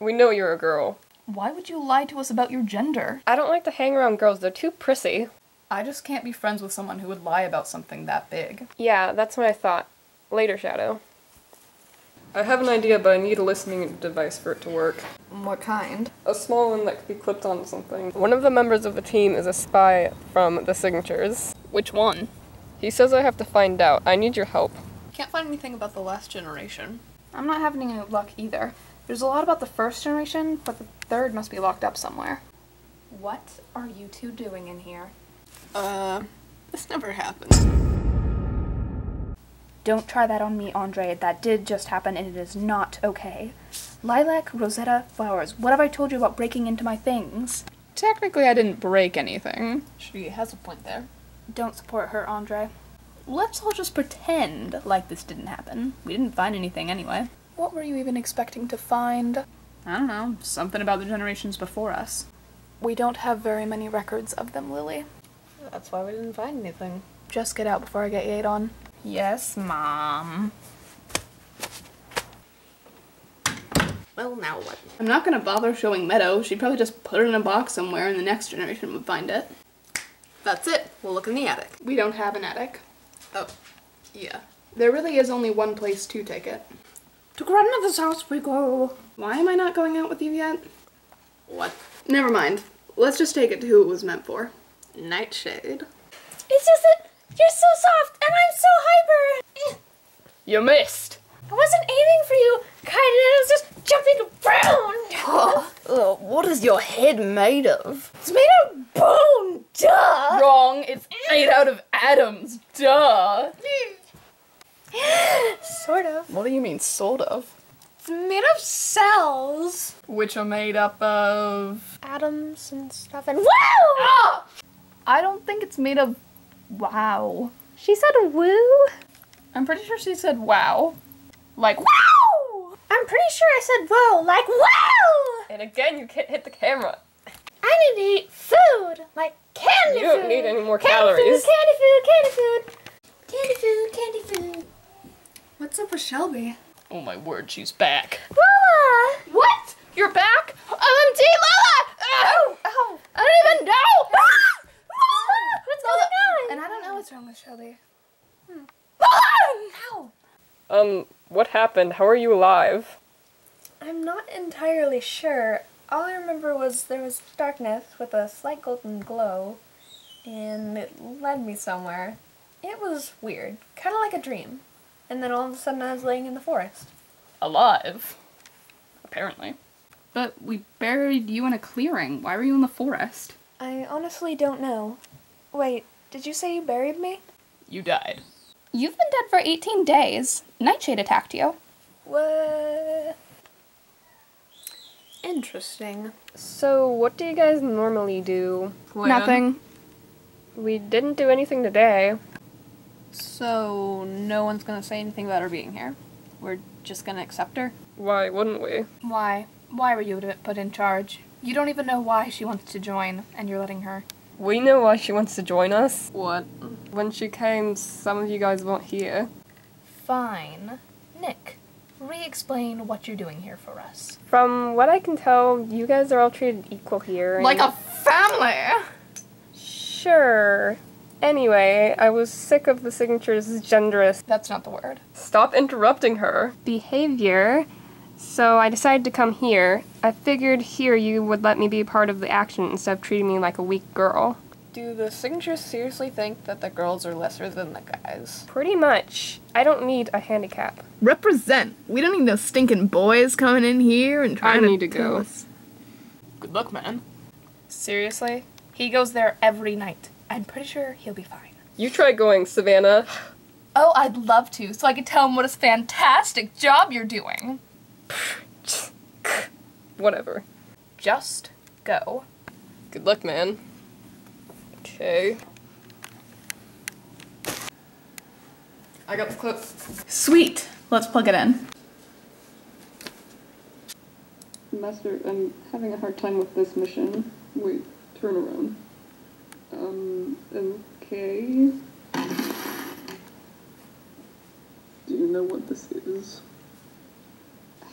We know you're a girl. Why would you lie to us about your gender? I don't like to hang around girls, they're too prissy. I just can't be friends with someone who would lie about something that big. Yeah, that's what I thought. Later, Shadow. I have an idea, but I need a listening device for it to work. What kind? A small one that could be clipped onto something. One of the members of the team is a spy from the signatures. Which one? He says I have to find out. I need your help. Can't find anything about the last generation. I'm not having any luck either. There's a lot about the first generation, but the third must be locked up somewhere. What are you two doing in here? Uh, this never happened. Don't try that on me, Andre. That did just happen and it is not okay. Lilac, Rosetta, flowers. What have I told you about breaking into my things? Technically, I didn't break anything. She has a point there. Don't support her, Andre. Let's all just pretend like this didn't happen. We didn't find anything anyway. What were you even expecting to find? I don't know. Something about the generations before us. We don't have very many records of them, Lily. That's why we didn't find anything. Just get out before I get yayed on. Yes, Mom. Well, now what? I'm not gonna bother showing Meadow. She'd probably just put it in a box somewhere and the next generation would find it. That's it. We'll look in the attic. We don't have an attic. Oh, yeah. There really is only one place to take it. To grandmother's house we go. Why am I not going out with you yet? What? Never mind. Let's just take it to who it was meant for. Nightshade. It's just that you're so soft and I'm so hyper. You missed! I wasn't aiming for you, Kaiden. I was just jumping around. Oh, what is your head made of? It's made of bone, duh. Wrong. It's made out of atoms. Duh. Hmm. Sort of. What do you mean, sort of? It's made of cells, Which are made up of. atoms and stuff, and wow! I don't think it's made of. Wow. She said woo. I'm pretty sure she said wow. Like, wow! I'm pretty sure I said whoa, like wow. And again, you can't hit the camera. I need to eat food, like candy food. You don't food. need any more candy calories. Food, candy food, candy food, candy food, candy food. What's up with Shelby? Oh my word, she's back. Lala. What? You're back? OMG, Lola! Oh, uh, oh. I don't even know! Ah! Ah! Lala, what's going on? And I don't know what's wrong with Shelby. Hmm. Ow. Um, what happened? How are you alive? I'm not entirely sure. All I remember was there was darkness with a slight golden glow, and it led me somewhere. It was weird, kind of like a dream. And then all of a sudden I was laying in the forest. Alive. Apparently. But we buried you in a clearing. Why were you in the forest? I honestly don't know. Wait, did you say you buried me? You died. You've been dead for 18 days. Nightshade attacked you. What? Interesting. So, what do you guys normally do? Nothing. We didn't do anything today. So, no one's gonna say anything about her being here. We're just gonna accept her? Why wouldn't we? Why? Why were you put in charge? You don't even know why she wants to join, and you're letting her. We know why she wants to join us. What? When she came, some of you guys weren't here. Fine. Nick, re explain what you're doing here for us. From what I can tell, you guys are all treated equal here. and- Like a family! Sure. Anyway, I was sick of the signature's genderous That's not the word. Stop interrupting her. Behavior. So I decided to come here. I figured here you would let me be a part of the action instead of treating me like a weak girl. Do the signatures seriously think that the girls are lesser than the guys? Pretty much. I don't need a handicap. Represent. We don't need no stinking boys coming in here and trying to I need to tell go. us- Good luck, man. Seriously? He goes there every night. I'm pretty sure he'll be fine. You try going, Savannah. Oh, I'd love to, so I could tell him what a fantastic job you're doing. Whatever. Just go. Good luck, man. Okay. I got the clip. Sweet. Let's plug it in. Master, I'm having a hard time with this mission. Wait, turn around. Um, okay. Do you know what this is?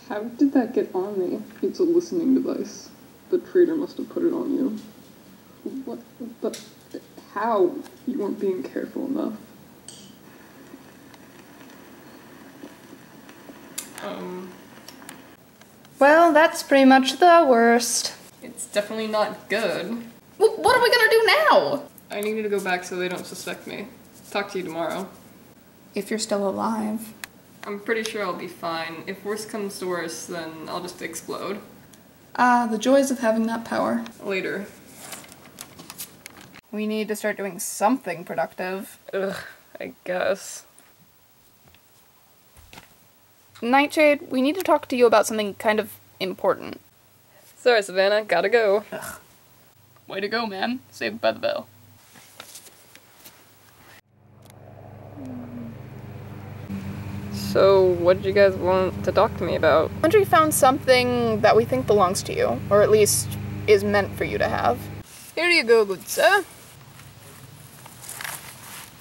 How did that get on me? It's a listening device. The traitor must have put it on you. What? But how? You weren't being careful enough. Um, Well, that's pretty much the worst. it's definitely not good. Well, what are we gonna do now? I needed to go back so they don't suspect me. Talk to you tomorrow. If you're still alive. I'm pretty sure I'll be fine. If worse comes to worse, then I'll just explode. Ah, the joys of having that power. Later. We need to start doing something productive. Ugh, I guess. Nightshade, we need to talk to you about something kind of important. Sorry, Savannah, gotta go. Way to go, man. Saved by the bell. So, what did you guys want to talk to me about? Andre found something that we think belongs to you, or at least is meant for you to have. Here you go, good sir.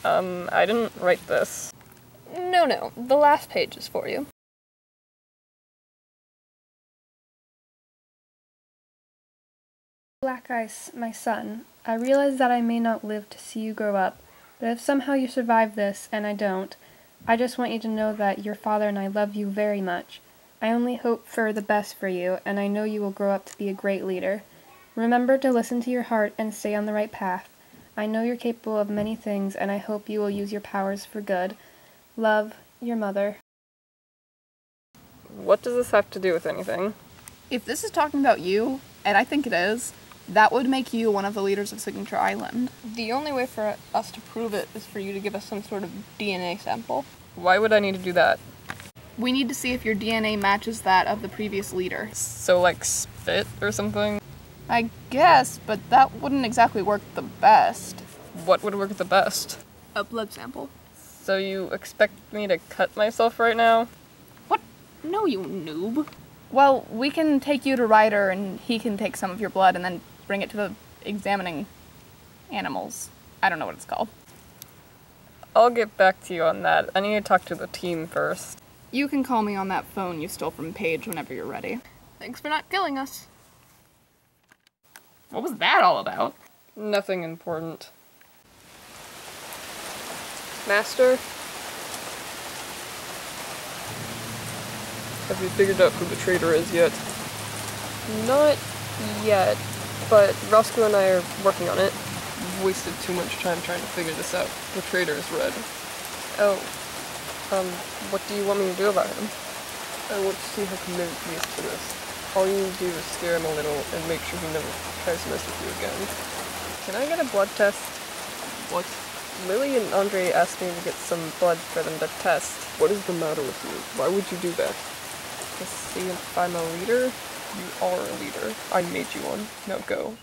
Um, I didn't write this. No, no, the last page is for you. Black Ice, my son, I realize that I may not live to see you grow up, but if somehow you survive this and I don't, I just want you to know that your father and I love you very much. I only hope for the best for you, and I know you will grow up to be a great leader. Remember to listen to your heart and stay on the right path. I know you're capable of many things, and I hope you will use your powers for good. Love, your mother. What does this have to do with anything? If this is talking about you, and I think it is, that would make you one of the leaders of Signature Island. The only way for us to prove it is for you to give us some sort of DNA sample. Why would I need to do that? We need to see if your DNA matches that of the previous leader. So, like, spit or something? I guess, but that wouldn't exactly work the best. What would work the best? A blood sample. So, you expect me to cut myself right now? What? No, you noob. Well, we can take you to Ryder and he can take some of your blood and then bring it to the examining animals. I don't know what it's called. I'll get back to you on that. I need to talk to the team first. You can call me on that phone you stole from Paige whenever you're ready. Thanks for not killing us. What was that all about? Nothing important. Master? Have you figured out who the traitor is yet? Not yet, but Roscoe and I are working on it. You've wasted too much time trying to figure this out. The traitor is Red. Oh. Um, what do you want me to do about him? I want to see how committed he is to this. All you need to do is scare him a little and make sure he never tries to mess with you again. Can I get a blood test? What? Lily and Andre asked me to get some blood for them to test. What is the matter with you? Why would you do that? To see if I'm a leader? You are a leader. I made you one. Now go.